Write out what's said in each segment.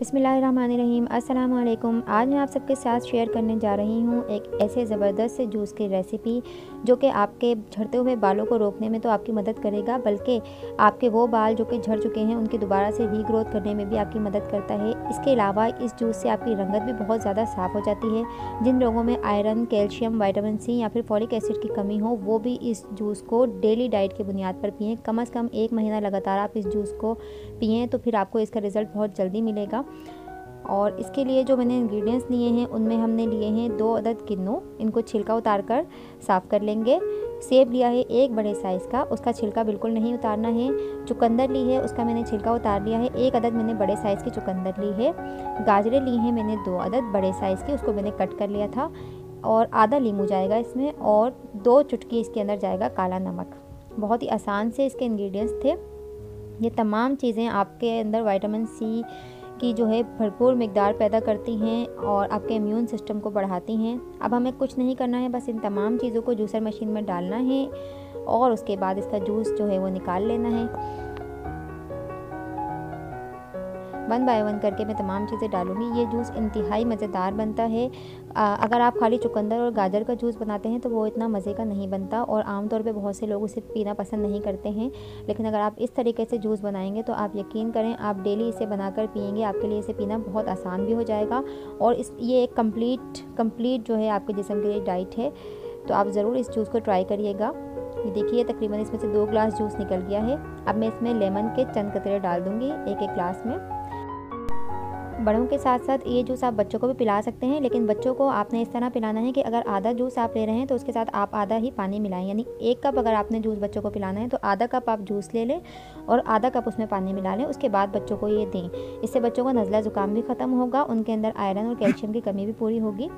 बिसमीम वालेकुम आज मैं आप सबके साथ शेयर करने जा रही हूँ एक ऐसे ज़बरदस्त से जूस की रेसिपी, जो कि आपके झड़ते हुए बालों को रोकने में तो आपकी मदद करेगा, बल्कि आपके वो बाल जो कि झड़ चुके हैं, उनकी दोबारा से रीग्रोथ करने में भी आपकी मदद करता है। इसके अलावा इस जूस से आपकी रंगत भी बहुत ज़्यादा साफ़ हो जाती है। जिन लोगों में आयरन, कैल्शियम वाइटामिन सी या फिर फॉलिक एसिड की कमी हो, वो भी इस जूस को डेली डाइट की बुनियाद पर पिएँ। कम अज़ कम एक महीना लगातार आप इस जूस को पिएँ तो फिर आपको इसका रिज़ल्ट बहुत जल्दी मिलेगा। और इसके लिए जो मैंने इंग्रेडिएंट्स लिए हैं, उनमें हमने लिए हैं दो अदद किन्नू। इनको छिलका उतार कर साफ़ कर लेंगे। सेब लिया है एक बड़े साइज़ का, उसका छिलका बिल्कुल नहीं उतारना है। चुकंदर ली है, उसका मैंने छिलका उतार लिया है। एक अदद मैंने बड़े साइज़ की चुकंदर ली है। गाजरें ली हैं मैंने दो अदद बड़े साइज़ की, उसको मैंने कट कर लिया था। और आधा लीमू जाएगा इसमें और दो चुटकी इसके अंदर जाएगा काला नमक। बहुत ही आसान से इसके इंग्रेडिएंट्स थे। ये तमाम चीज़ें आपके अंदर वाइटामिन सी की जो है भरपूर मकदार पैदा करती हैं और आपके इम्यून सिस्टम को बढ़ाती हैं। अब हमें कुछ नहीं करना है, बस इन तमाम चीज़ों को जूसर मशीन में डालना है और उसके बाद इसका जूस जो है वो निकाल लेना है। वन बाय वन करके मैं तमाम चीज़ें डालूँगी। ये जूस इंतहाई मज़ेदार बनता है। आ, अगर आप खाली चुकंदर और गाजर का जूस बनाते हैं तो वो इतना मज़े का नहीं बनता और आमतौर पे बहुत से लोग उसे पीना पसंद नहीं करते हैं। लेकिन अगर आप इस तरीके से जूस बनाएँगे तो आप यकीन करें आप डेली इसे बनाकर पियेंगे आपके लिए इसे पीना बहुत आसान भी हो जाएगा। और इस ये एक कंप्लीट कंप्लीट जो है आपके जिसम के लिए डाइट है। तो आप ज़रूर इस जूस को ट्राई करिएगा। ये देखिए तकरीबन इसमें से दो ग्लास जूस निकल गया है। अब मैं इसमें लेमन के चंद कतरे डाल दूँगी एक एक ग्लास में। बड़ों के साथ साथ ये जूस आप बच्चों को भी पिला सकते हैं, लेकिन बच्चों को आपने इस तरह पिलाना है कि अगर आधा जूस आप ले रहे हैं तो उसके साथ आप आधा ही पानी मिलाएँ। यानी एक कप अगर आपने जूस बच्चों को पिलाना है तो आधा कप आप जूस ले लें और आधा कप उसमें पानी मिला लें, उसके बाद बच्चों को ये दें। इससे बच्चों का नज़ला ज़ुकाम भी ख़त्म होगा, उनके अंदर आयरन और कैल्शियम की कमी भी पूरी होगी।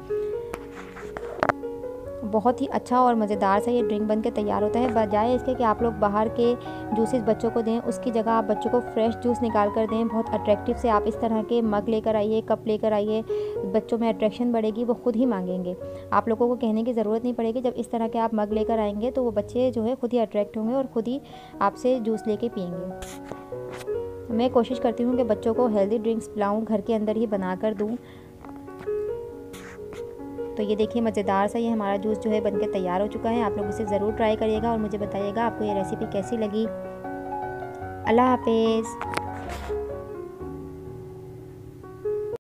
बहुत ही अच्छा और मज़ेदार सा ये ड्रिंक बन के तैयार होता है। बजाय इसके कि आप लोग बाहर के जूसेस बच्चों को दें, उसकी जगह आप बच्चों को फ्रेश जूस निकाल कर दें। बहुत अट्रैक्टिव से आप इस तरह के मग लेकर आइए कप लेकर आइए। बच्चों में अट्रैक्शन बढ़ेगी, वो खुद ही मांगेंगे। आप लोगों को कहने की ज़रूरत नहीं पड़ेगी, जब इस तरह के आप मग लेकर आएँगे तो वो बच्चे जो है खुद ही अट्रैक्ट होंगे और ख़ुद ही आपसे जूस लेके पियेंगे। मैं कोशिश करती हूँ कि बच्चों को हेल्दी ड्रिंक्स पिलाऊँ घर के अंदर ही बना कर दूँ। तो ये देखिए मज़ेदार सा ये हमारा जूस जो है बनकर तैयार हो चुका है। आप लोग इसे ज़रूर ट्राई करिएगा और मुझे बताइएगा आपको ये रेसिपी कैसी लगी। अल्लाह हाफिज़।